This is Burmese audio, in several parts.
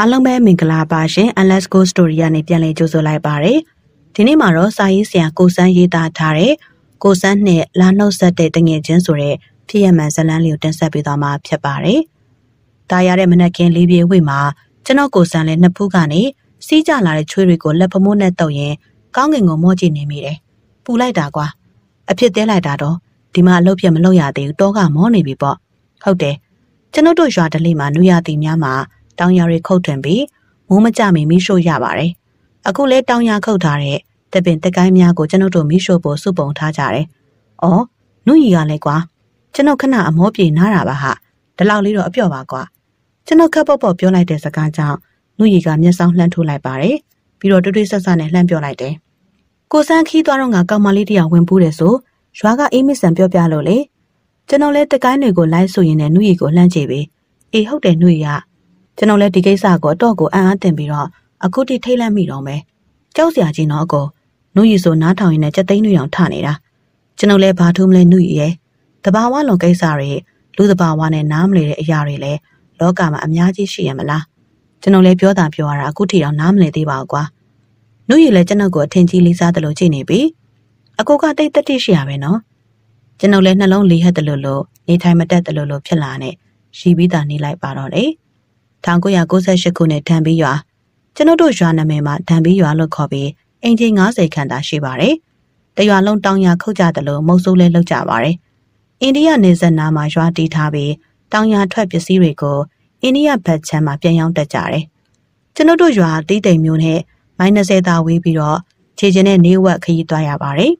အားလုံးပဲမင်္ဂလာပါရှင် Let's Go Story ကနေပြန်လည်ကြိုဆိုလိုက်ပါရစေဒီနေ့မှာတော့စာရေးဆရာကိုစန်းရေးသားထားတဲ့ကိုစန်းနဲ့လာနှုတ်ဆက်တဲ့တငယ်ချင်းဆိုတဲ့ဖြစ်ရမှန်ဇလန်းလေးကိုတင်ဆက်ပေးသွားမှာဖြစ်ပါတယ်ဒါရတဲ့မနက်ခင်းလေးပြေဝိမှာကျွန်တော်ကိုစန်းလည်းနှစ်ဖူးကနေစီးကြလာတဲ့ချွေးတွေကိုလက်ဖမိုးနဲ့တုပ်ရင်ကောင်းကင်ကိုမော့ကြည့်နေမိတယ်ပူလိုက်တာကွာအဖြစ်သေးလိုက်တာတော့ဒီမှာအလုပ်ပြမလုပ်ရသေးဘူးတောကမောနေပြီပေါ့ဟုတ်တယ်ကျွန်တော်တို့ရွာတလေးမှာနူရတီများမှာ တောင်ရတွေခုတ်ထွင်ပြီးမိုးမကြမီမိရှို့ရပါတယ်အခုလဲတောင်ရခုတ်ထားတဲ့တပင်တကိုင်းများကိုကျွန်တော်တို့မိရှို့ဖို့စုပုံထားကြတယ်အော်နုရီကလည်းကွာကျွန်တော်ခဏအမောပြေနားတာပါဟာဒီလောက်လေးတော့အပြော့ပါကွာကျွန်တော်ခက်ပေါ့ပေါ့ပြောလိုက်တဲ့စကားကြောင့်နုရီကမျက်စောင်းလှမ်းထိုးလိုက်ပါတယ်ပြီးတော့တွေးတွေးဆက်ဆက်နဲ့လှမ်းပြောလိုက်တယ်ကိုစန်းခီးသွားတော့ငါကောင်မလေးတယောက်ဝင်ပူးတယ်ဆိုရွာကအေးမစ်ဆန်ပြောပြလို့လေကျွန်တော်လည်းတကိုင်းတွေကိုလိုက်ဆိုရင်လည်းနှုတ်ရီကိုလှမ်းကြည့်ပြီအေးဟုတ်တယ်နှုတ်ရီက ကျွန်တော်လည်းဒီကိစ္စကိုတော့ကိုအံ့အားသင်ပြီးတော့အခုထိထိတ်လန့်မိတော့မယ်ကြောက်စရာကြီးတော့အကိုနှုတ်ရီဆိုနားထောင်ရင်းနဲ့ကြက်သိန်းတွေအောင်ထနေတာကျွန်တော်လည်းဘာထူးမလဲနှုတ်ရီရဲ့တဘာဝလုံးကိစ္စတွေလူတဘာဝနဲ့နားမလည်တဲ့အရာတွေလည်းလောကမှာအများကြီးရှိရမလားကျွန်တော်လည်းပြောတာပြောရတာအခုထိတော့နားမလည်သေးပါဘူးကွာနှုတ်ရီလည်းကျွန်တော်ကိုအထင်ကြီးလေးစားတယ်လို့ကြည့်နေပြီအကိုကတိတ်တတိရှိရပဲနော်ကျွန်ုပ်လည်းနှလုံးလေးဟက်တယ်လို့လို့နေထိုင်မတက်တယ်လို့လို့ဖြစ်လာနဲ့ရှိပြီးသားနေလိုက်ပါတော့တယ် 1998ခုနှစ်ဒံဘီရွာကျွန်ုပ်တို့ရွာနာမည်မှာဒံဘီရွာလို့ခေါ်ပြီးအင်ဂျင်90ခန့်သာရှိပါတယ်တရွာလုံးတောင်ရခုတ်ကြတယ်လို့မုတ်ဆိုးလဲလောက်ကြပါတယ်အိန္ဒိယနေဆက်နာမှာရွာတီးထားပြီးတောင်ရထွက်ပစ္စည်းတွေကိုအိန္ဒိယဘက်ခြမ်းမှာပြန်ရောက်တက်ကြတယ်ကျွန်ုပ်တို့ရွာတီးတိမ်မျိုးနဲ့မိုင်း20သာဝေးပြီးတော့ခြေကျင်နဲ့နေဝက်ခရီးသွားရပါတယ်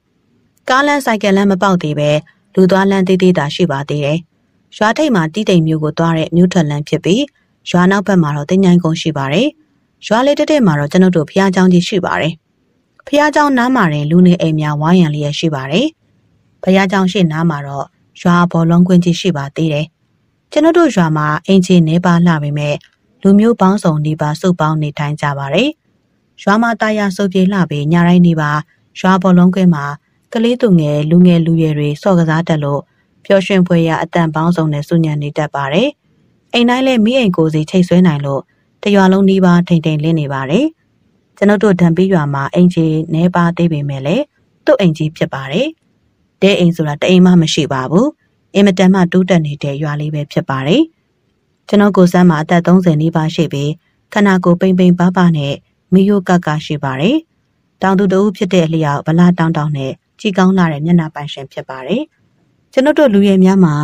ကားလမ်းဆိုင်ကယ်လမ်းမပေါက်သေးပဲလူသွားလမ်းသေးသေးတာရှိပါသေးတယ်။ရွာထိပ်မှာတီးတိမ်မျိုးကိုသွားတဲ့မြို့ထွက်လမ်းဖြစ်ပြီး ရွာနောက်ဘက်မှာတော့တင်ញိုင်းကုန်းရှိပါတယ်။ရွာလေးတက်တက်မှာတော့ကျွန်ုပ်တို့ဖះเจ้าကြီးရှိပါတယ်။ဖះเจ้าနားမှာရင်လူနေအိမ်များဝိုင်းရံလျက်ရှိပါတယ်။ဖះเจ้าရှိနားမှာတော့ရွာဘော်လုံးကွင်းကြီးရှိပါသေးတယ်။ကျွန်ုပ်တို့ရွာမှာအင်ဂျင်နေပါလှပေမဲ့လူမျိုးပေါင်းစုံနေပါစုပေါင်းနေထိုင်ကြပါတယ်။ရွာမှာတာယာစုပ်ပြေလှပြီးညတိုင်းနေပါရွာဘော်လုံးကွင်းမှာကလေးသူငယ်လူငယ်လူရွယ်တွေစော့ကစားတတ်လို့ပျော်ရွှင်ဖွယ်ရာအတန်ပေါင်းစုံနဲ့စုညံနေတတ်ပါတယ်။ အိမ်တိုင်းလည်းမိအိမ်ကိုစီချိတ်ဆွဲနိုင်လို့တရွာလုံးနှီးပါထိန်ထိန်လင်းနေပါတယ်။ကျွန်ုပ်တို့ဓံပီးရွာမှာအိမ်ကြီးနဲပါသေးပေမဲ့လည်းသူ့အိမ်ကြီးဖြစ်ပါတယ်။တဲအိမ်ဆိုတာတအိမ်မှမရှိပါဘူး။အင်မတန်မှတိုးတက်နေတဲ့ရွာလေးပဲဖြစ်ပါတယ်။ကျွန်တော်ကိုစမ်းမှာအသက်30နီးပါးရှိပြီးခန္ဓာကိုယ်ပိန်ပိန်ပါးပါးနဲ့မီယိုကကရှိပါတယ်။တောင်သူတဦးဖြစ်တဲ့အလျောက်ဗလာတောင်တောင်နဲ့ကြည်ကောင်းလာတဲ့မျက်နှာပိုင်ရှင်ဖြစ်ပါတယ်။ကျွန်တို့လူရဲများမှာ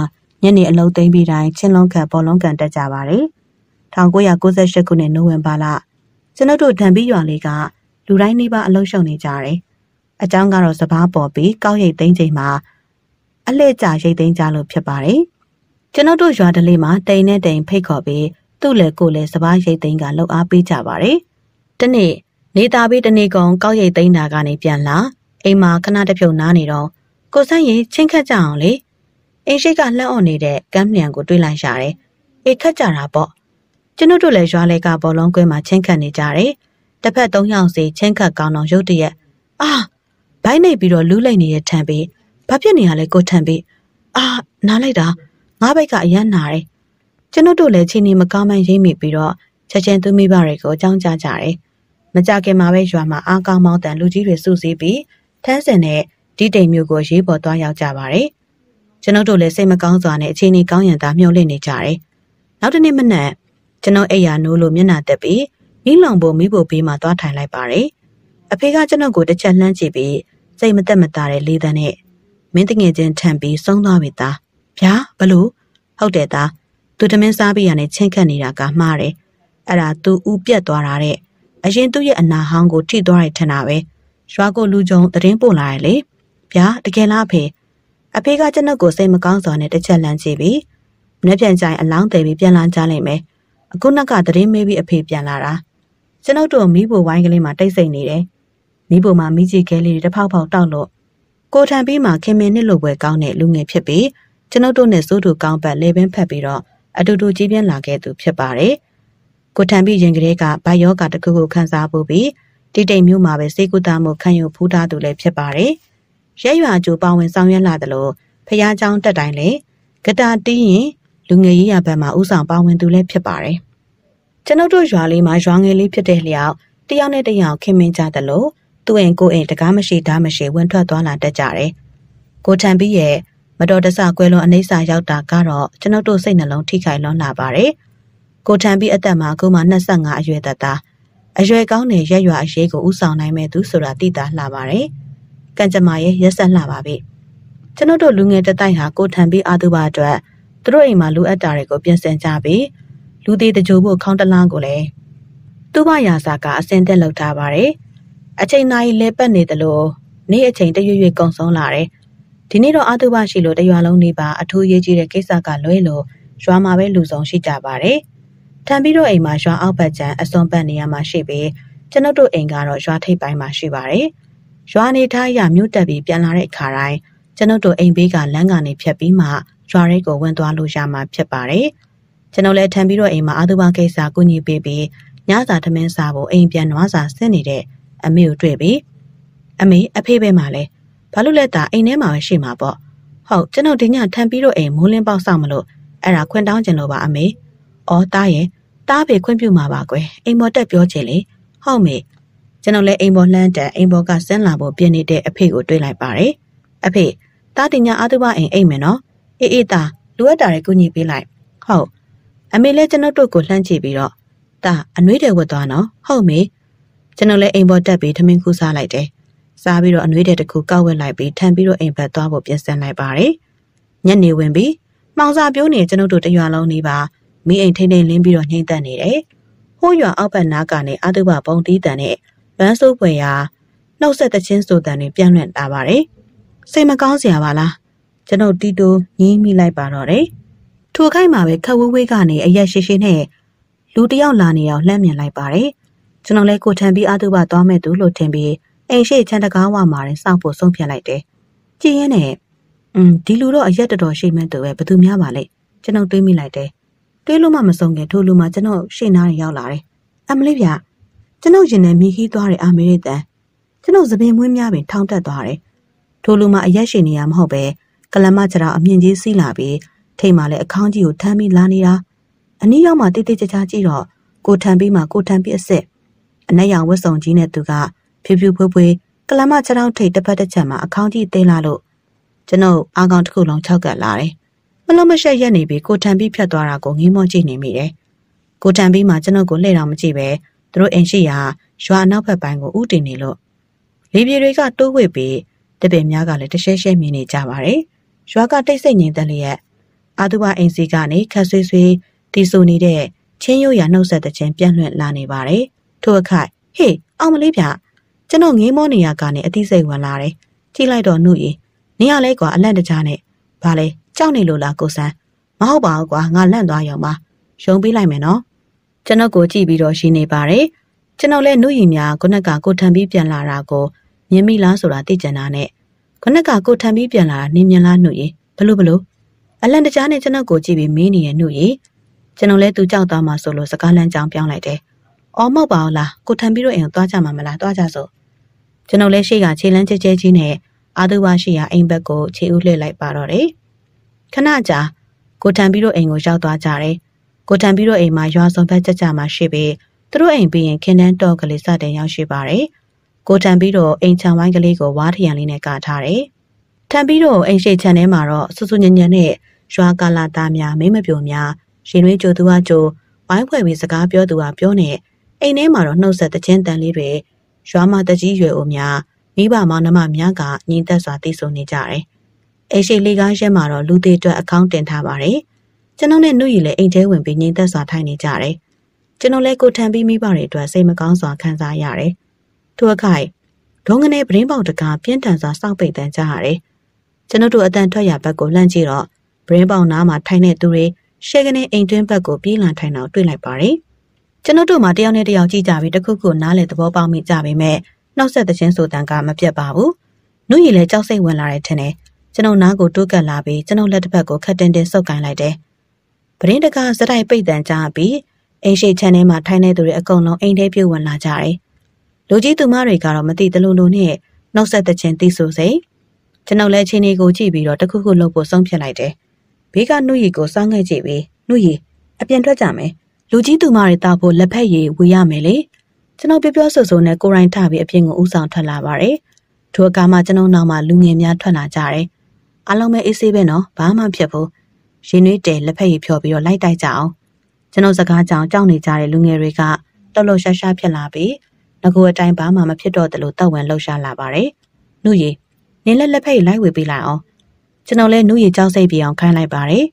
ညနေအလုံးသိမ်းပြီးတိုင်းချင်းလုံးခံပေါ်လုံးကန်တက်ကြပါတယ်။1998ခုနှစ်နိုဝင်ဘာလကျွန်တို့ဓံပြီးရွာလေးကလူတိုင်းနှိပါအလုံးရှုံနေကြတယ်။အကြောင်းကတော့စပားပေါ်ပြီးကောက်ရိတ်သိမ်းချိန်မှာအလှည့်ကျရိတ်သိမ်းကြလို့ဖြစ်ပါတယ်။ကျွန်တို့ရွာတလေးမှာတိန်နဲ့တိန်ဖိတ်ခေါ်ပြီးသူ့လေကိုလေစပားရိတ်သိမ်းကလှုပ်အားပေးကြပါတယ်။တနေ့နေသားပြီးတနေ့ကုန်ကောက်ရိတ်သိမ်းတာကနေပြန်လာအိမ်မှာခဏတပြုတ်နားနေတော့ကိုဆန်းရင်ချင်းခတ်ကြအောင်လေ အိမ်ရှိကလှမ်းអော်နေတဲ့ကမ်းမြန်ကိုတွေးလိုက်ရတယ်အေးခတ်ကြတာပေါ့ကျွန်တို့တို့လည်းရွာလဲကဘောလုံးကွင်းမှာချင်းခတ်နေကြတယ်တစ်ဖက်သုံးယောက်စီချင်းခတ်ကောင်းအောင်ရုတ်တရက်အာဘိုင်းနေပြီးတော့လူးလိုက်နေတဲ့ထံပြီးဘာဖြစ်နေရလဲကိုထံပြီးအာနားလိုက်တာငါးဘိတ်ကအရန်နာတယ်ကျွန်တို့တို့လည်းချင်းနေမကောင်းမှန်းရိမ့်မိပြီးတော့ချက်ချင်းသူမိဘတွေကိုအကြောင်းကြားကြတယ်မကြခင်မှာပဲရွာမှာအားကောင်းမောင်းတန်လူကြီးတွေစုစည်းပြီးထန်းစင်နဲ့ဒီတိမ်မျိုးကိုရေးပေါ်သွားရောက်ကြပါတယ်။ ကျွန်ုပ်တို့လည်းစိတ်မကောင်းစွာနဲ့အခြေအနေကောင်းရန်သာမျှော်လင့်နေကြတယ်။နောက်တနေ့မနက်ကျွန်တော်အိယာနိုးလို့မျက်နှာတက်ပြီးမိလောင်ဖို့မိဖို့ဘေးမှာသွားထိုင်လိုက်ပါတယ်။အဖေကကျွန်တော်ကိုတစ်ချက်လှမ်းကြည့်ပြီးစိတ်မသက်မသာတဲ့လေးသန်းနဲ့မင်းတငယ်ချင်းထံပြီးဆုံးသွားပြီသား။ဗျာဘလို့ဟုတ်တယ်သားသူတမင်းစားပြီးရနဲ့ချင်းခတ်နေတာကမှားတယ်။အဲ့ဒါသူဥပြက်သွားတာတဲ့အရင်သူ့ရဲ့အနာဟောင်းကိုထိသွားရထင်တာပဲ။ရွာကိုလူကြုံသတင်းပို့လာတယ်လေဗျာတကယ်လားအဖေ အဖေကကျွန်ုပ်ကိုစိတ်မကောင်းစွာနဲ့တစ်ချက်လန့်ကြည့်ပြီးမနေ့ပြန်ကြိုင်အလောင်းတယ်ပြီးပြန်လာကြလိမ့်မယ်အခုနောက်ကသတင်းမေးပြီးအဖေပြန်လာတာကျွန်ုပ်တို့မိဖို့ဝိုင်းကလေးမှာတိတ်ဆိတ်နေတယ်မိဖို့မှာမိကြီးခဲလေးတွေတစ်ဖောက်ဖောက်တောက်လို့ကိုထံပြီးမှခင်မင်းနှစ်လိုပွဲကောင်းတဲ့လူငယ်ဖြစ်ပြီးကျွန်ုပ်တို့နဲ့စိုးတူကောင်းပတ်လေပင်ဖက်ပြီးတော့အတူတူကြီးပြင်းလာခဲ့သူဖြစ်ပါတယ်ကိုထံပြီးရင်ကလေးကဘိုက်ယောဂတခုခုခန်းစားဖို့ပြီးတိတိမ်မျိုးမှာပဲစေကုသမှုခံယူဖူးထားသူလည်းဖြစ်ပါတယ်။ ရက်ရွာကျိုပါဝင်ဆောင်ရွက်လာသလိုဖះเจ้าတက်တိုင်းလည်းဂတာတီးရင်လူငယ်ရေးရဘက်မှာဥဆောင်ပါဝင်သူလည်းဖြစ်ပါတယ်။ ကျွန်ုပ်တို့ရွာလေးမှာရွာငယ်လေးဖြစ်တဲ့လျောက်တယောက်နဲ့တယောက်ခင်မင်းကြသလိုသူ့အိမ်ကိုအိမ်တကားမရှိဓာမရှိဝင်ထွက်သွားလာတတ်ကြတယ်။ကိုထံပြီးရဲ့မတော်တဆကွဲလွန်အနေစာရောက်တာကတော့ကျွန်ုပ်တို့စိတ်နှလုံးထိခိုက်လွန်လာပါတယ်။ကိုထံပြီးအသက်မှာအခုမှ25အရွယ်သက်သားအရွယ်ကောင်းတဲ့ရက်ရွာအရေးကိုဥဆောင်နိုင်မဲ့သူဆိုတာသိတာလှပါတယ်။ ကံကြမ္မာရဲ့ရက်ဆက်လှပါပြီ။ကျွန်ုပ်တို့လူငယ်တတိုက်ဟာကိုထံပြီးအာသူဘအတွက်သူတို့အိမ်မှာလူအပ်တာတွေကိုပြင်ဆင်ကြပြီးလူသေးတကြိုဖို့ခေါင်းတလားကိုလည်းသူ့ဘရာစာကအစင်သက်လောက်ထားပါတယ်။အချိန်နိုင်လဲပတ်နေသလိုနေ့အချိန်တရွရွကုံဆုံးလာတယ်။ဒီနေ့တော့အာသူဘရှိလို့တရွာလုံးနေပါအထူးရေးကြီးတဲ့ကိစ္စကလွဲလို့ရွာမှာပဲလူဆောင်ရှိကြပါတယ်။ထံပြီးတော့အိမ်မှာရွာအောက်ဘက်ကျန်အစွန်ပတ်နေရမှာရှိပြီးကျွန်ုပ်တို့အိမ်ကတော့ရွာထိပ်ပိုင်းမှာရှိပါတယ်။ ရွာနေထားရမြို့တက်ပြီးပြန်လာတဲ့အခါတိုင်းကျွန်ုပ်တို့အိမ်ဘေးကလမ်းကနေဖြတ်ပြီးမှရွာရိတ်ကိုဝင်သွားလို့ရမှာဖြစ်ပါတယ်။ကျွန်တော်လည်းထံပြီးတော့အိမ်မှာအာသူဘကိစ္စကူညီပေးပြီးညစာထမင်းစားဖို့အိမ်ပြန်နွားစာဆင်းနေတဲ့အမေကိုတွေ့ပြီးအမေအဖေပဲမှလဲဘာလို့လဲတာအိမ်ထဲမှာပဲရှိမှာပေါ့ဟုတ်ကျွန်တော်ဒီညထံပြီးတော့အိမ်မိုးလင်းပေါက်ဆောင်မလို့အဲ့ဒါခွင့်တောင်းကျင်လို့ပါအမေအော်တားရဲ့တားပေခွင့်ပြုမှာပါကွယ်အိမ်ပေါ်တက်ပြောချင်လေဟုတ်မေ ကျွန်တော်လည်းအိမ်ပေါ်လှမ်းတက်အိမ်ပေါ်ကဆင်းလာဖို့ပြင်နေတဲ့အဖေကိုတွေ့လိုက်ပါတယ်အဖေတားတင်ညာအာသူဘအိမ်အိမ်မယ်နော်အေးအေးတာလိုအပ်တာတွေကူညီပေးလိုက်ဟုတ်အမေလည်းကျွန်တော်တို့ကိုလှမ်းကြည့်ပြီးတော့တာအနှွေးတယ်ဝတ်သွားနော်ဟုတ်မေကျွန်တော်လည်းအိမ်ပေါ်တက်ပြီးထမင်းခူးစားလိုက်တယ်စားပြီးတော့အနှွေးတယ်တစ်ခုကောက်ဝက်လိုက်ပြီးထန်ပြီးတော့အိမ်ဘက်သွားဖို့ပြင်ဆင်လိုက်ပါတယ်ညနေဝင်ပြီးမှောင်စာပြိုးနေကျွန်တော်တို့တရွာလုံးနေပါမိအိမ်ထိမ့်ထိမ့်လင်းပြီးတော့ညှိမ့်သက်နေတယ်ဟိုးရွာအောက်ဘက်နားကနေအတုပပုံတီးတန်နဲ့ လမ်းစိုးပွေရာနှုတ်ဆက်တချင်းဆိုတန်တွေပြန့်လွင့်လာပါတယ်စိတ်မကောင်းစရာပါလားကျွန်ုပ်တီတိုညင်းမိလိုက်ပါတော့တယ်ထိုခိုက်မှာပဲခက်ဝေးဝေးကနေအရက်ရှိရှိနဲ့လူတယောက်လာနေအောင်လှမ်းမြင်လိုက်ပါတယ်ကျွန်တော်လည်းကိုထံပြီးအာတုဘသွားမဲ့သူလို့ထင်ပြီးအိမ်ရှိချန်တကားဝမှာရင်စောင့်ဖို့ဆုံးဖြတ်လိုက်တယ်ကြည်ရင်နဲ့อืมဒီလူတော့အရက်တော်တော်ရှိမဲ့သူပဲဘယ်သူများပါလဲကျွန်တော်တွေးမိလိုက်တယ်တွေးလို့မှမဆုံးခင်ထိုလူမှကျွန်တော်ရှေ့နားရောက်လာတယ်အမလေးဗျ ကျွန်တော်ရင်ထဲမြည်ခီးသွားတဲ့အာမေရိတန်ကျွန်တော်သပင်မွေးများပင်ထောင်တက်သွားတယ်ထိုလူမှအရက်ရှိနေရမဟုတ်ပဲကလမကျတော့အမြင့်ကြီးစီးလာပြီးထိတ်မှလည်းအခေါင်းကြီးကိုထမ်းပြီးလာနေတာအနီးရောက်မှတိတိကျကျကြည့်တော့ကိုထမ်းပြီးမှကိုထမ်းပြီးအစ်စ်အနက်ရောင်ဝတ်စုံကြီးနဲ့သူကဖြူဖြူဖွေးဖွေးကလမခြေထောက်ထိတ်တစ်ဖက်တစ်ချက်မှာအခေါင်းကြီးသိမ်းလာလို့ကျွန်ုပ်အာကောင်တစ်ခုလုံးခြောက်ကပ်လာတယ်မလုံးမရှက်ရက်နေပြီးကိုထမ်းပြီးဖြတ်သွားတာကိုငေးမောကြည့်နေမိတယ်ကိုထမ်းပြီးမှကျွန်ုပ်ကိုလှည့်တော်မကြည့်ပဲ သူတို့အိမ်ရှိရာရွာနောက်ဘက်ပိုင်းကိုဥတင်နေလို့လေပြေတွေကတိုးဝှေ့ပြီးတပည့်များကလည်းတရှဲရှဲမြင်နေကြပါတယ်ရွာကတိတ်ဆိတ်ငြိမ်သက်လျက်အာသူဘအိမ်စီကနေခက်ဆွေးဆွေးတီဆူနေတဲ့ချင်းရိုးရနှုတ်ဆက်တဲ့ချင်းပြန့်လွင့်လာနေပါတယ်ထို့အခိုက်ဟေးအောင်မလေးဗျကျွန်တော်ငေးမောနေရကနေအသိစိတ်ဝင်လာတယ်ကြည့်လိုက်တော့နှုတ်ရီနေရလဲကွာအလန့်တကြားနဲ့ဘာလဲကြောက်နေလို့လားကိုစန်းမဟုတ်ပါဘူးကွာငါလန့်သွားရုံပါရုံပေးလိုက်မယ်နော် ကျွန်တော်ကိုကြည့်ပြီးတော့ရှင်းနေပါတယ်ကျွန်တော်လည်းနှုတ်ရီများခုနကကိုထံပြီးပြန်လာတာကိုမြင်မိလားဆိုတာသိကြတာနဲ့ခုနကကိုထံပြီးပြန်လာတာနင်းမြင်လားနှုတ်ရီဘလို့ဘလို့အလန့်တကြားနဲ့ကျွန်တော်ကိုကြည့်ပြီးမင်းနေရဲ့နှုတ်ရီကျွန်တော်လည်းသူကြောက်သွားမှဆိုလို့စကားလမ်းကြောင်းပြောင်းလိုက်တယ်။အော်မောက်ပါအောင်လားကိုထံပြီးတော့အိမ်ကိုသွားကြမှာမလားသွားကြစို့။ကျွန်တော်လည်းရှေ့ကခြေလန်းကျဲကျဲကြီးနဲ့အာသူဘရှိရာအိမ်ဘက်ကိုခြေဦးလှည့်လိုက်ပါတော့တယ်။ခဏကြာကိုထံပြီးတော့အိမ်ကိုရောက်သွားကြတယ်။ ကိုထံပြီးတော့အိမ်မှာရွာစုံဘက်ကြကြမှာရှိပြီးသူတို့အိမ်ပြီးရင်ခင်းတန်းတော့ကလေးစတဲ့ရောက်ရှိပါတယ်။ကိုထံပြီးတော့အိမ်ချံဝိုင်းကလေးကိုဝါးထရံလေးနဲ့ကထားတယ်။ထံပြီးတော့အိမ်ရှိချံထဲမှာတော့ဆူဆူညံ့ညံ့နဲ့ရွာကာလာသားများမိမပြိုများရှင်ရွေးကြိုသူကကြိုဝိုင်းဖွဲ့ပြီးစကားပြောသူကပြောနေအိမ်ထဲမှာတော့နှုတ်ဆက်တခြင်းတန်လေးတွေရွာမတကြီးရွယ်အိုများမိဘမောင်နှမများကညီသက်စွာသိဆုံနေကြတယ်။အိမ်ရှိလေးကားရဲမှာတော့လူသေးအတွက်အကောင့်တင်ထားပါတယ်။ ကျွန်တော်နဲ့နှုတ်ရည်လည်းအိမ်ထဲဝင်ပြီးညီသက်စွာထိုင်နေကြတယ်။ကျွန်တော်လည်းကိုထံပြီးမိဘတွေအတွက်စိတ်မကောင်းစွာခံစားရတယ်။ထို့အခိုက်ဒုံငနေပရင်းပေါက်တကားပြင်းထန်စွာစောက်ပိတ်တန်းကြရတယ်။ကျွန်တော်တို့အတန်ထွက်ရဘက်ကိုလှမ်းကြည့်တော့ပရင်းပေါက်နားမှာထိုင်တဲ့သူတွေရှေကနေအိမ်တွင်းဘက်ကိုပြေးလာထိုင်တော့တွေ့လိုက်ပါတယ်။ကျွန်ုပ်တို့မှတယောက်နဲ့တယောက်ကြည့်ကြပြီးတခုခုနားလေသဘောပေါက်မိကြပေမဲ့နှောက်ဆက်တဲ့ချင်းဆိုတန်ကမပြတ်ပါဘူး။နှုတ်ရည်လည်းကြောက်စိတ်ဝင်လာတဲ့ထင်တယ်။ကျွန်ုပ်နားကိုတိုးကပ်လာပြီးကျွန်ုပ်လက်တစ်ဖက်ကိုခက်တင်တင်ဆုပ်ကင်လိုက်တယ်။ ပရင်းတကားစတိုက်ပိတ်တန်ကြပြီးအိမ်ရှိချမ်းထဲမှာထိုင်နေသူတွေအကုန်လုံးအိမ်ထဲပြုတ်ဝင်လာကြတယ်။လူကြီးသူမတွေကတော့မသိတလို့လို့နဲ့နှောက်ဆက်တဲ့ချင်းသိဆိုစိကျွန်ုပ်လည်းချင်းလေးကိုကြည့်ပြီးတော့တခုခုလုပ်ဖို့ဆုံးဖြတ်လိုက်တယ်။ဘေးကနှုတ်ရည်ကိုစောင်းခဲ့ကြည့်ပြီးနှုတ်ရည်အပြင်ထွက်ကြမယ်လူကြီးသူမတွေတောက်ဖို့လက်ဖက်ရည်ဝေရမယ်လေကျွန်တော်ပြောပြောဆိုဆိုနဲ့ကိုရိုင်းထပြီးအပြင်ကိုဥဆောင်ထွက်လာပါတယ်ထိုအခါမှကျွန်တော်နောက်မှာလူငယ်များထွက်လာကြတယ်အားလုံးပဲအေးဆေးပဲနော်ဘာမှဖြစ်ဘူး ရင်နွေးတဲလက်ဖက်ရည်ဖြော်ပြီးတော့လိုက်တိုက်ကြအောင်ကျွန်တော်စကားကြောင်ကြောက်နေကြတဲ့လူငယ်တွေကလှုပ်လှုပ်ရှားရှားဖြစ်လာပြီးငကိုအတိုင်းဘာမှမဖြစ်တော့တယ်လို့တောက်ဝင်လှုပ်ရှားလာပါတယ်နှုတ်ရည်နင်းလက်လက်ဖက်ရည်လိုက်ဝေပေးလိုက်အောင်ကျွန်တော်လည်းနှုတ်ရည်ကြောက်စိတ်ပြအောင်ခိုင်းလိုက်ပါတယ်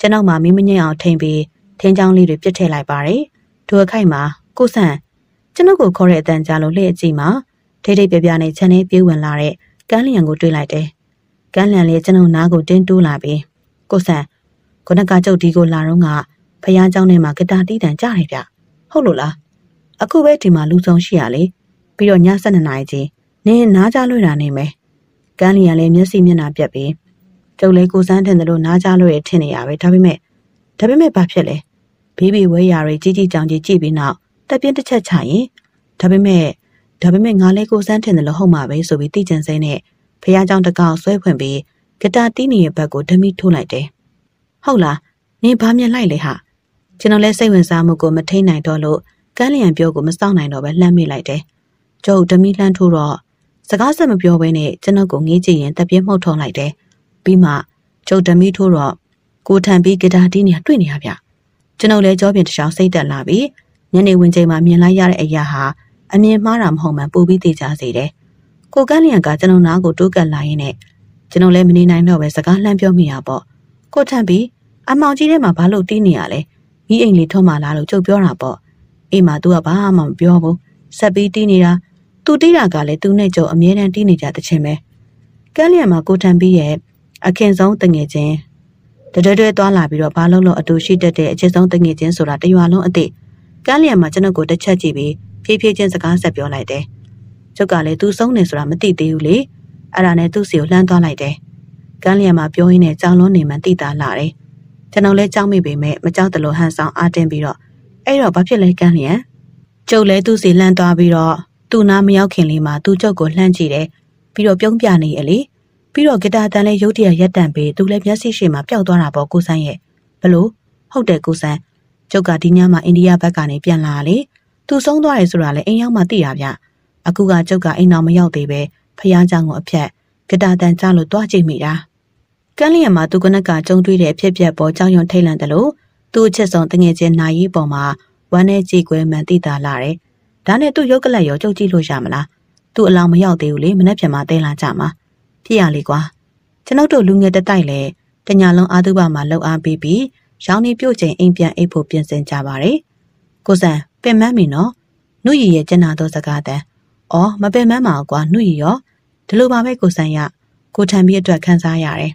ကျွန်တော်မှမင်းမငိမ့်အောင်ထိန်ပြီးထင်းချောင်းလေးတွေပြစ်ထည့်လိုက်ပါတယ်ဒိုအခိုက်မှာကိုဆန်ကျွန်တော်ကိုခေါ်တဲ့အတန်ကြားလို့လှည့်အကြည့်မှာထိထိပြပြနဲ့ခြံထဲပြေးဝင်လာတဲ့ကန်းလျံကိုတွေ့လိုက်တယ်ကန်းလျံလေးကျွန်တော်နားကိုတင်းတိုးလာပြီးကိုဆန် ခုနကကြုတ်ဒီကိုလာတော့ကဖះเจ้าနဲ့မှာဂတာတီးတန်ကြားတယ်ဗျဟုတ်လို့လားအခုပဲဒီမှာလူဆောင်ရှိရလေပြီးတော့ည7နာရီချင်းနင်းနားကြလွှဲတာနေမယ်ကန်းလျံလေးမျက်စိမျက်နှာပြက်ပြီးကျုပ်လေးကိုစန်းထင်တယ်လို့နားကြလွှဲထင်နေရပဲဒါပေမဲ့ဒါပေမဲ့ဘာဖြစ်လဲဘေးဘီဝဲရာတွေကြီးကြီးကြောင်ကြီးကြည့်ပြီးနောက်တက်ပြင်းတစ်ချက်ချရင်ဒါပေမဲ့ဒါပေမဲ့ငါလေးကိုစန်းထင်တယ်လို့ဟုတ်မှာပဲဆိုပြီးတိကျန်စဲနဲ့ဖះเจ้าတကောက်ဆွဲဖွင့်ပြီးဂတာတီးနေတဲ့ဘက်ကိုဓမိထိုးလိုက်တယ် ဟုတ်လားနင်ဘာမြင်လိုက်လဲဟာကျွန်တော်လည်းစိတ်ဝင်စားမှုကိုမထိန်နိုင်တော့လို့ကန်းလျံပြောကိုမစောင့်နိုင်တော့ပဲလှမ်းမိလိုက်တယ်ကျုပ်ဓမိလှမ်းထိုးတော့စကားဆက်မပြောဘဲနဲ့ကျွန်တော်ကိုငေးကြည့်ရင်တပြင်းမှုတ်ထုံလိုက်တယ်ပြီးမှကျုပ်ဓမိထိုးတော့ကိုထံပြီးဂတာတီးနေတွေ့နေရဗျကျွန်တော်လည်းကြောပြင်တစ်ချောင်းစိတ်တက်လာပြီးညနေဝင်ချိန်မှာမြင်လိုက်ရတဲ့အရာဟာအမြင်မှားတာမဟုတ်မှန်ပိုပြီးသိကြစေတယ်။ကိုကန်းလျံကကျွန်တော်နားကိုတိုးကပ်လာရင်းနဲ့ကျွန်တော်လည်းမနေနိုင်တော့ပဲစကားလှမ်းပြောမိရပေါ့။ ကိုထံပြီးအမောင်ကြီးထဲမှာဘာလို့တီးနေရလဲ။မိအိမ်လေးထုံးမှလာလို့ကြုတ်ပြောတာပေါ့။အိမ်မှာ तू ကဘာမှမပြောဘူး။ဆက်ပြီးတီးနေတာ तू တီးတာကလည်းသူနဲ့ကြုံအမြဲတမ်းတီးနေကြတဲ့ချင်းပဲ။ကန်းလျံမှာကိုထံပြီးရဲ့အခင်ဆုံးတငယ်ချင်းတတွဲတွဲသွားလာပြီးတော့ဘာလုံးလုံးအတူရှိတတ်တဲ့အချစ်ဆုံးတငယ်ချင်းဆိုတာတရွာလုံးအသိကန်းလျံမှာကျွန်ုပ်ကိုတစ်ချက်ကြည့်ပြီးဖြည်းဖြည်းချင်းစကားဆက်ပြောလိုက်တယ်။ကျုပ်ကလည်းသူဆုံးနေဆိုတာမသိသေးဘူးလေ။အဲ့ဒါနဲ့သူ့စီကိုလှမ်းသွားလိုက်တယ်။ ကန်းလျံမှာပြောရင်းနဲ့ကြောင်လုံးနေမှတိတာလာတယ်။ကျွန်တော်လည်းကြောက်မိပေမဲ့မကြောက်တယ်လို့ဟန်ဆောင်အားတင်းပြီးတော့အဲ့တော့ဘာဖြစ်လဲကန်းလျံ။ကျုပ်လည်းသူ့စီလှမ်းသွားပြီးတော့သူ့နားမရောက်ခင်လေးမှာသူ့ကျုပ်ကိုလှမ်းကြည့်တယ်။ပြီးတော့ပြုံးပြနေရလေ။ပြီးတော့ဂီတာတန်လေးရုတ်တရက်ရက်တန့်ပြီးသူလည်းမျက်စိရှိမှပျောက်သွားတာပေါ့ကိုဆန်းရဲ့ဘလို့ဟုတ်တယ်ကိုဆန်းကျုပ်ကဒီညမှာအိန္ဒိယဘက်ကနေပြန်လာလေသူဆုံးသွားတယ်ဆိုတာလည်းအိမ်ရောက်မှသိတာဗျအခုကကျုပ်ကအိမ်တော်မရောက်သေးပဲဖះเจ้าကိုအဖြတ်ဂတာတန်ကြလို့တွားကြည့်မိတာ ကန်းလျက်မှာသူကနကကြုံတွေ့တဲ့အဖြစ်ပြက်ပေါ်ကြောင်ရွံထိတ်လန့်တယ်လို့သူ့အချက်ဆုံးတငယ်ချင်းနိုင်ရေးပေါ်မှာဝမ်းနဲ့ကြည်ကွဲမှန်သိတာလာတယ်ဒါနဲ့သူ့ရုပ်ကလက်ရောကြုတ်ကြည့်လို့ရမလားသူ့အလောင်းမရောက်သေးဘူးလေမနေ့ပြန်မှတဲလာကြမှာဖြစ်ရလေကွာကျွန်ုပ်တို့လူငယ်တတိုက်လေတညာလုံးအာသုဘမှာလှုပ်အားပေးပြီးရောင်နေပြုတ်ချိန်အိမ်ပြန်အိပ်ဖို့ပြင်ဆင်ကြပါတယ်ကိုစံပင်မမီနော်နှုတ်ရည်ရဲ့ကျန်နာသောစကားတန်အော်မပင်မပါကွာနှုတ်ရည်ရောဒီလိုပါပဲကိုစံရကိုထံပြီးအတွက်ခန်းစားရတယ်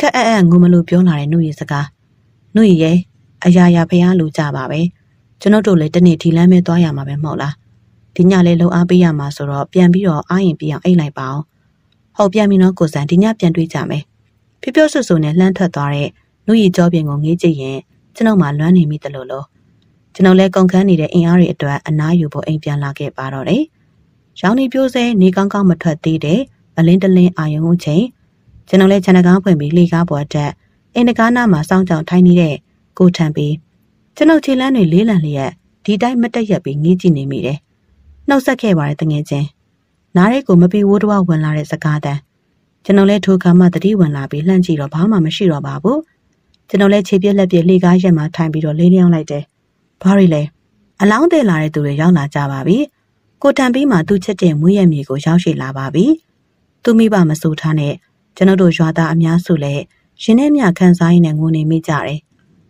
ခက်အပ်အပ်ငုံမလို့ပြောလာတဲ့နှုတ်ရည်စကားနှုတ်ရည်ရဲ့အရာရာဖះလူကြပါပဲကျွန်တော်တို့လည်းတနေ့ဒီလမ်းမဲသွားရမှာပဲမဟုတ်လားဒီညလေးလုံအားပေးရမှာဆိုတော့ပြန်ပြီးတော့အားရင်ပြအောင်အိတ်လိုက်ပါအောင်ဟုတ်ပြန်ပြီနော်ကိုစံဒီညပြန်တွေ့ကြမယ်ဖြပြောဆွဆွနဲ့လှမ်းထွက်သွားတဲ့နှုတ်ရည်ကြောပြင်ကိုငေးကြည့်ရင်ကျွန်တော်မှလွမ်းနေမိတယ်လို့လို့ကျွန်တော်လည်းကုန်ခန်းနေတဲ့အင်အားတွေအတွက်အနားယူဖို့အိမ်ပြန်လာခဲ့ပါတော့တယ်။ရောင်နေပြိုးစဲနေကောင်းကောင်းမထွက်သေးတဲ့မလင်းတလင်းအာယုံဦးချိန် ကျွန်တော်လည်းခြံကားဖွင့်ပြီးလေကားပေါ်တက်အိမ်တကားနားမှာစောင်းကြောင်ထိုင်နေတဲ့ကိုထံပြီးကျွန်တော်ခြေလမ်းတွေလေးလံလျက်ဒီတိုင်းမတက်ရက်ပြီးငေးကြည့်နေမိတယ်။နှုတ်ဆက်ခဲ့ပါတယ်တငယ်ချင်း။နားရဲကိုမပီဝိုးတော့ဝင်လာတဲ့စကားတန်ကျွန်တော်လည်းထိုကမှတတိဝင်လာပြီးလှမ်းကြည့်တော့ဘာမှမရှိတော့ပါဘူး။ကျွန်တော်လည်းခြေပြက်လက်ပြက်လေကားရက်မှာထိုင်ပြီးတော့လေးလျောင်းလိုက်တယ်။ဘာတွေလဲအလောင်းသေးလာတဲ့သူတွေရောက်လာကြပါပြီကိုတန်ပြီးမှသူ့ချက်တဲ့မွေးရမြေကိုရောက်ရှိလာပါပြီသူမိဘမဆိုထားနဲ့ ကျွန်တော်တို့ရွာသားအများစုလည်းရှင်နဲ့မြခန်းစားရင်းနဲ့ငိုနေမိကြတယ်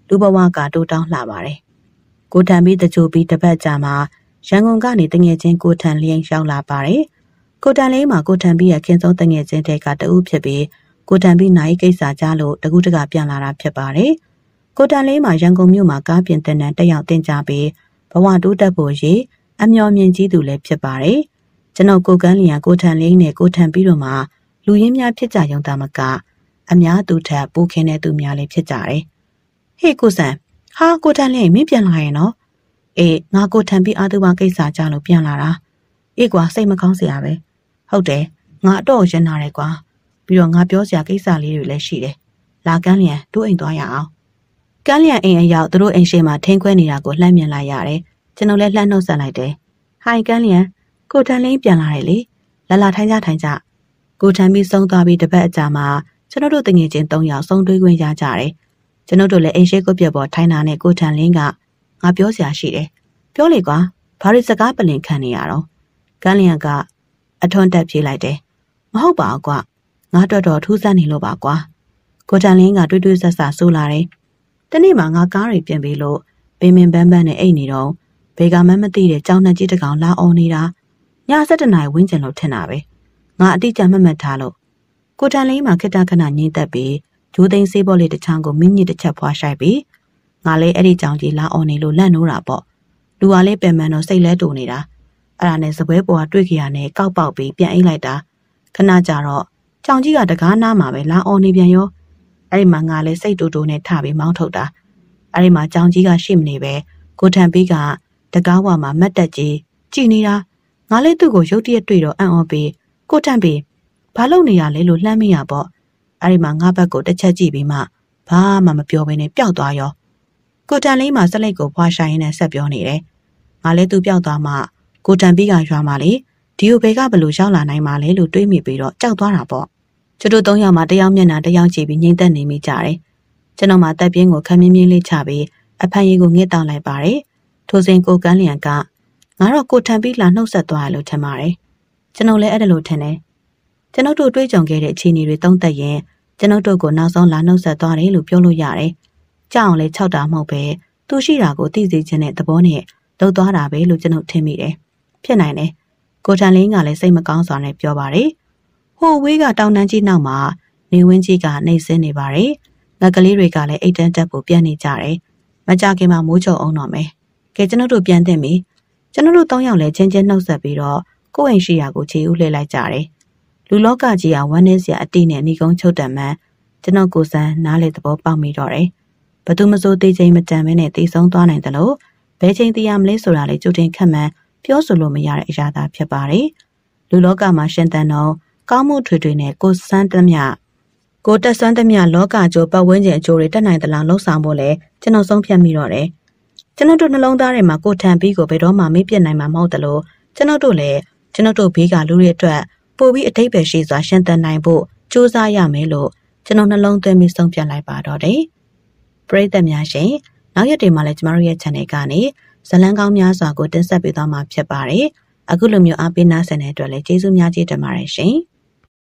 လူဘဝကတိုးတောင်းလှပါတယ်ကိုတန်ပြီးတကြိုပြီးတပတ်ကြာမှရန်ကုန်ကနေတငယ်ချင်းကိုထန်လျင်ရောက်လာပါတယ်ကိုတန်လေးမှာကိုတန်ပြီးရခင်ဆုံးတငယ်ချင်းတဲ့ကတူဖြစ်ပြီးကိုတန်ပြီးနိုင်ကိစ္စကြလို့တကူးတကပြန်လာတာဖြစ်ပါတယ်။ကိုတန်လေးမှာရန်ကုန်မြို့မှာကားပြင်တင်တန်းတက်ရောက်တင်ကြပြီးဘဝတိုးတက်ဖို့ရည်အမျော်မြင်ကြီးသူလည်းဖြစ်ပါတယ်။ကျွန်တော်ကိုကန်းလျာကိုထန်လေးနဲ့ကိုထန်ပြီးတော့မှ လူရင်းများဖြစ်ကြရုံသာမကအများသူထက်ပိုခင်းတဲ့သူများလည်းဖြစ်ကြတယ်။ဟေ့ကိုဆန်ဟာကိုထန်လေးမင်းပြန်လာရင်နော်။အေးငါကိုထန်ပြီးအာသူဘကိစ္စကြလို့ပြန်လာတာ။အေးကွာစိတ်မကောင်းစရာပဲ။ဟုတ်တယ်ငါအတော့ရင်နာတယ်ကွာ။ပြီးတော့ငါပြောစရာကိစ္စလေးတွေလည်းရှိတယ်။လာကန်းလျံတို့အိမ်သွားရအောင်ကန်းလျံအိမ်အရောက်သူတို့အိမ်ရှိမှာထင်းခွဲနေတာကိုလှမ်းမြင်လိုက်ရတယ်ကျွန်တော်လည်းလှမ်းနှုတ်ဆက်လိုက်တယ်ဟိုင်ကန်းလျံကိုတန်လင်းပြန်လာတယ်လေလာလာထိုင်ကြထိုင်ကြ ကိုထန်ပြီးဆုံးသွားပြီးတပတ်အကြာမှာကျွန်တော်တို့တငယ်ချင်း၃ယောက်ဆုံးတွေးခွင့်ရကြတယ်ကျွန်တော်တို့လည်းအိမ်ရှိကိုပြက်ပေါ်ထိုင်တာနဲ့ကိုထန်လင်းကငါပြောစရာရှိတယ်ပြောလေကွာဘာလို့စကားပလင်ခံနေရတော့ကန်းလျံကအထွန်းတက်ပြေးလိုက်တယ်မဟုတ်ပါဘူးကွာငါတော်တော်ထူးဆန်းနေလို့ပါကွာကိုထန်လင်းကတွေးတွေးဆက်ဆက်ဆိုးလာတယ်တနေ့မှငါကားတွေပြင်ပြီးလို့ပင်ပင်ပန်းပန်းနဲ့အိတ်နေတော့ဘေကမန်းမသိတဲ့ကြောင်နှက်ကြီးတစ်ကောင်လာအောင်နေတာည7နာရီဝန်းကျင်လို့ထင်တာပဲ ငါအတိအကျမှတ်မှတ်ထားလို့ကိုတန်လေးမှာခက်တာခဏငင်းသက်ပြီးဂျိုးသိန်းစေးဘောလေးတစ်ချောင်းကိုမိညစ်တစ်ချက်ဖွာရှိုက်ပြီးငါလည်းအဲ့ဒီကြောင်ကြီးလာအောင်နေလို့လန့်နိုးတာပေါ့လူကလေးပင်မန်တော့စိတ်လဲတူနေတာအဲ့ဒါနဲ့စပွဲပေါ်ကတွေ့ကြရနဲ့ကောက်ပေါက်ပြီးပြန်အိတ်လိုက်တာခဏကြာတော့ကြောင်ကြီးကတကားနားမှာပဲလာအောင်နေပြန်ရောအဲ့ဒီမှာငါလည်းစိတ်တူတူနဲ့ထပြီးမောင်းထုတ်တာအဲ့ဒီမှာကြောင်ကြီးကရှိမနေပဲကိုထန်ပြီးကတကားဝမှာမတ်တက်ကြီးကြည်နေတာငါလည်းသူ့ကိုရုတ်တရက်တွေ့တော့အံ့ဩပြီး ကိုထန်ပြီးဘာလုပ်နေရလဲလို့လှမ်းမိရပေါ့အဲ့ဒီမှာငါဘက်ကိုတစ်ချက်ကြည့်ပြီးမှဘာမှမပြောဘဲနဲ့ပျောက်သွားရောကိုတန်လေးမှစလိတ်ကိုဖွာရှိုင်းနဲ့ဆက်ပြောနေတယ်ငါလည်းသူပျောက်သွားမှကိုတန်ပြီးကရွာမှလေဒီကိုဘေကဘလို့ရောက်လာနိုင်မှာလဲလို့တွေးမိပြီးတော့ကြောက်သွားတာပေါ့ကျတို့သုံးယောက်မှတယောက်မျက်နှာတယောက်ကြည့်ပြီးငိမ့်သက်နေမိကြတယ်ကျွန်တော်မှတက်ပြင်းကိုခမ်းမြင်းမြင်းလေးချပြီးအဖန်ရီကိုငှစ်တောင်းလိုက်ပါတယ်ထိုစဉ်ကိုကန်းလျံကငါတော့ကိုထံပြီးလာနှုတ်ဆက်သွားရလို့ထင်ပါတယ် ကျွန်တော်လည်းအဲ့ဒါလို့ထင်တယ်ကျွန်ုပ်တို့တွေးကြုံခဲ့တဲ့အခြေအနေတွေသုံးသပ်ရင်ကျွန်ုပ်တို့ကိုနောက်ဆုံးလာနှုတ်ဆက်သွားတယ်လို့ပြောလို့ရတယ်ကြောက်အောင်လဲ၆တာမဟုတ်ပဲသူရှိတာကိုသိစေခြင်းတဲ့သဘောနဲ့လှုပ်သွားတာပဲလို့ကျွန်ုပ်ထင်မိတယ်ဖြစ်နိုင်တယ်ကိုထန်လင်းကလည်းစိတ်မကောင်းစွာနဲ့ပြောပါတယ်ဟိုဝေးကတောင်တန်းကြီးနောက်မှာနေဝင်းကြီးကနှိပ်စင်းနေပါတယ်ငက်ကလေးတွေကလည်းအိတ်တန်းတက်ဖို့ပြန်နေကြတယ်မကြခင်မှာမိုးချုံအောင်တော့မယ်ကဲကျွန်တော်တို့ပြန်တင်ပြီကျွန်တော်တို့၃ယောက်လည်းချင်းချင်းနှုတ်ဆက်ပြီးတော့ ကိုယ့်အိမ်ရှိရာကိုခြေဦးလှည့်လိုက်ကြတယ်လူလောကကြီးဟာဝမ်းနည်းစရာအတိနဲ့ဏီကုန်းချုပ်တံမှန်ကျွန်တော်ကိုစံနားလေသဘောပေါက်မိတော့တယ်ဘသူမစိုးသေးချင်းမတန်မဲနဲ့တည်ဆုံးသွားနိုင်တယ်လို့ဘယ်ချိန်တည်ရမလဲဆိုတာလေကြိုတင်ခက်မှန်းပြောဆိုလို့မရတဲ့အရာသာဖြစ်ပါတယ်လူလောကမှာရှင်တန်တော့ကောင်းမှုထွေထွေနဲ့ကိုစန်းသမျှကိုတက်ဆွမ်းသမျှလောကကျိုးပတ်ဝန်းကျင်အကျိုးတွေတက်နိုင်သလားလှုပ်ဆောင်ဖို့လဲကျွန်တော်ဆုံးဖြတ်မိတော့တယ်ကျွန်တော်တို့နှလုံးသားထဲမှာကိုထံပြီးကိုဘယ်တော့မှမေ့ပြတ်နိုင်မှာမဟုတ်တယ်လို့ကျွန်တော်တို့လည်း ကျွန်တော်တို့ဘေးကလူတွေအတွက်ပို့ပြီးအတိတ်ပဲရှိစွာရှင်းသန်နိုင်ဖို့စူးစမ်းရမယ်လို့ကျွန်တော်နှလုံးသွင်းပြီးဆုံးဖြတ်လိုက်ပါတော့တယ်ပရိသတ်များရှင်နောက်ရက်တွေမှာလည်းကျမတို့ရဲ့ channel ကနေဇလန်းကောင်းများစွာကိုတင်ဆက်ပေးသွားမှာဖြစ်ပါတယ်အခုလိုမျိုးအားပေးနားဆင်တဲ့အတွက်လည်းကျေးဇူးများကြီးတင်ပါတယ်ရှင်